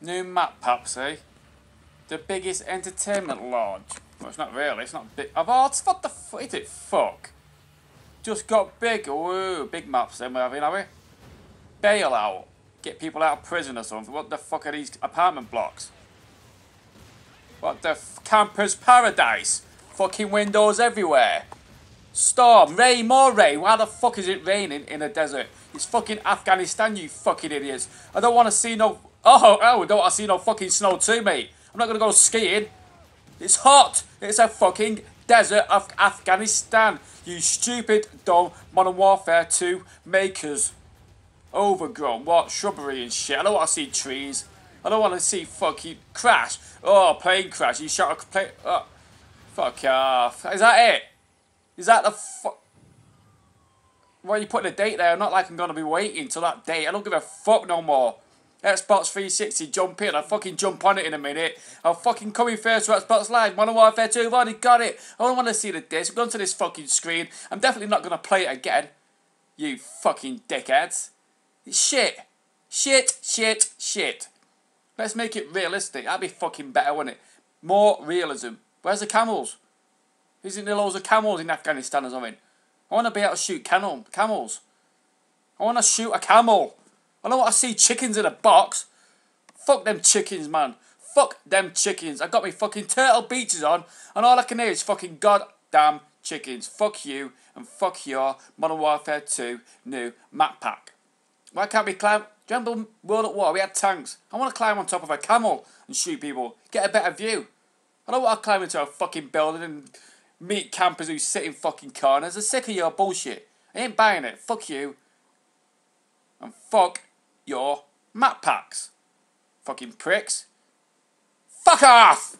New map pack, see? Eh? The biggest entertainment lodge. Well, it's not really. It's not big. All, it's what the fuck is it? Fuck. Just got big. Ooh, big maps then we're having, are we? Bailout. Get people out of prison or something. What the fuck are these apartment blocks? What the campers paradise? Fucking windows everywhere. Storm, rain, more rain. Why the fuck is it raining in a desert? It's fucking Afghanistan, you fucking idiots. I don't want to see no. Oh, oh, don't want to see no fucking snow too, mate. I'm not gonna go skiing. It's hot. It's a fucking desert of Afghanistan. You stupid, dumb Modern Warfare 2 makers. Overgrown, what? Shrubbery and shit. I don't want to see trees. I don't want to see fucking crash. Oh, plane crash. You shot a plane. Oh, fuck off. Is that it? Is that the fuck? Why are you putting a date there? Not like I'm gonna be waiting till that date. I don't give a fuck no more. Xbox 360, jump in. I'll fucking jump on it in a minute. I'll fucking come in first to Xbox Live. Modern Warfare 2, I've already got it. I don't want to see the disc. Go to this fucking screen. I'm definitely not gonna play it again. You fucking dickheads. Shit. Shit, shit, shit. Let's make it realistic. That'd be fucking better, wouldn't it? More realism. Where's the camels? Isn't there loads of camels in Afghanistan or something? I want to be able to shoot camel, camels. I want to shoot a camel. I don't want to see chickens in a box. Fuck them chickens, man. Fuck them chickens. I got my fucking turtle beaches on, and all I can hear is fucking goddamn chickens. Fuck you, and fuck your Modern Warfare 2 new map pack. Why can't we climb? Do you remember World at War? We had tanks. I want to climb on top of a camel and shoot people. Get a better view. I don't want to climb into a fucking building and meet campers who sit in fucking corners. I'm sick of your bullshit. I ain't buying it. Fuck you. And fuck your map packs. Fucking pricks. Fuck off!